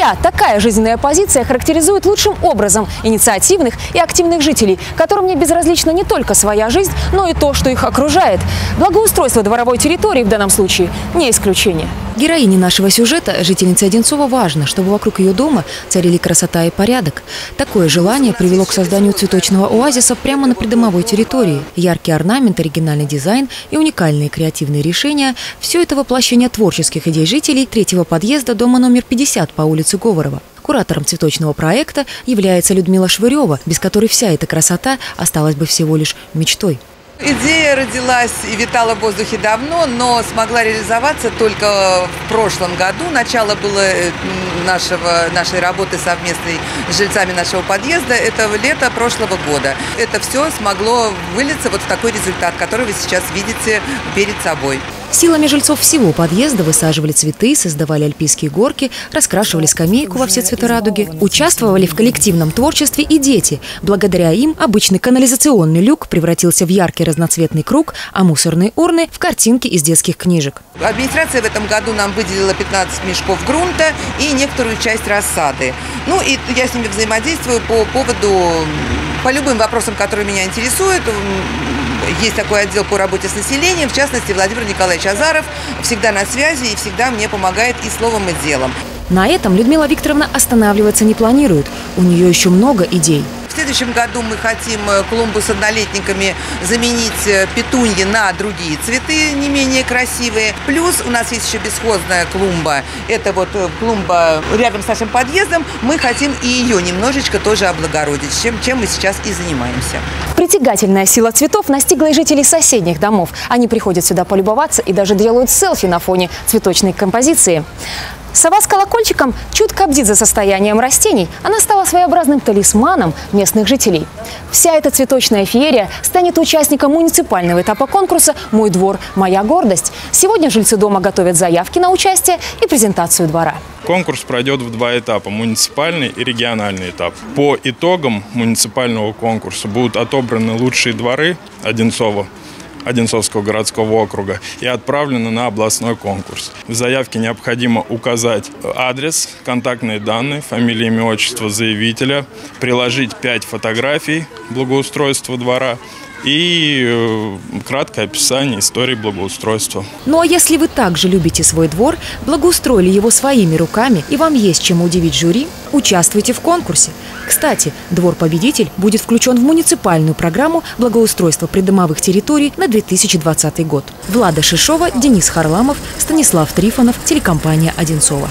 я така такая жизненная позиция характеризует лучшим образом инициативных и активных жителей, которым не безразлична не только своя жизнь, но и то, что их окружает. Благоустройство дворовой территории в данном случае не исключение. Героине нашего сюжета, жительнице Одинцова, важно, чтобы вокруг ее дома царили красота и порядок. Такое желание привело к созданию цветочного оазиса прямо на придомовой территории. Яркий орнамент, оригинальный дизайн и уникальные креативные решения – все это воплощение творческих идей жителей третьего подъезда дома номер 50 по улице Говорова. Куратором цветочного проекта является Людмила Швырева, без которой вся эта красота осталась бы всего лишь мечтой. Идея родилась и витала в воздухе давно, но смогла реализоваться только в прошлом году. Начало было э, нашего, нашей работы совместной с жильцами нашего подъезда. Это лето прошлого года. Это все смогло вылиться вот в такой результат, который вы сейчас видите перед собой. Силами жильцов всего подъезда высаживали цветы, создавали альпийские горки, раскрашивали скамейку во все цвета радуги. Участвовали в коллективном творчестве и дети. Благодаря им обычный канализационный люк превратился в яркий разноцветный круг, а мусорные урны – в картинки из детских книжек. Администрация в этом году нам выделила 15 мешков грунта и некоторую часть рассады. Ну и я с ними взаимодействую по поводу, по любым вопросам, которые меня интересуют есть такой отдел по работе с населением, в частности, Владимир Николаевич Азаров всегда на связи и всегда мне помогает и словом, и делом. На этом Людмила Викторовна останавливаться не планирует. У нее еще много идей. Следующем году мы хотим э, клумбу с однолетниками заменить э, петуньи на другие цветы, не менее красивые. Плюс у нас есть еще бесхозная клумба. Это вот э, клумба рядом с нашим подъездом. Мы хотим и ее немножечко тоже облагородить, чем, чем мы сейчас и занимаемся. Притягательная сила цветов настигла и жителей соседних домов. Они приходят сюда полюбоваться и даже делают селфи на фоне цветочной композиции. Сова с колокольчиком чутко бдит за состоянием растений. Она стала своеобразным талисманом местных жителей. Вся эта цветочная феерия станет участником муниципального этапа конкурса «Мой двор. Моя гордость». Сегодня жильцы дома готовят заявки на участие и презентацию двора. Конкурс пройдет в два этапа – муниципальный и региональный этап. По итогам муниципального конкурса будут отобраны лучшие дворы Одинцова Одинцовского городского округа и отправлено на областной конкурс. В заявке необходимо указать адрес, контактные данные, фамилия, имя, отчество заявителя, приложить 5 фотографий благоустройства двора и э, краткое описание истории благоустройства. Ну а если вы также любите свой двор, благоустроили его своими руками и вам есть чем удивить жюри, участвуйте в конкурсе. Кстати, двор-победитель будет включен в муниципальную программу благоустройства придомовых территорий на 2020 год. Влада Шишова, Денис Харламов, Станислав Трифонов, телекомпания «Одинцова».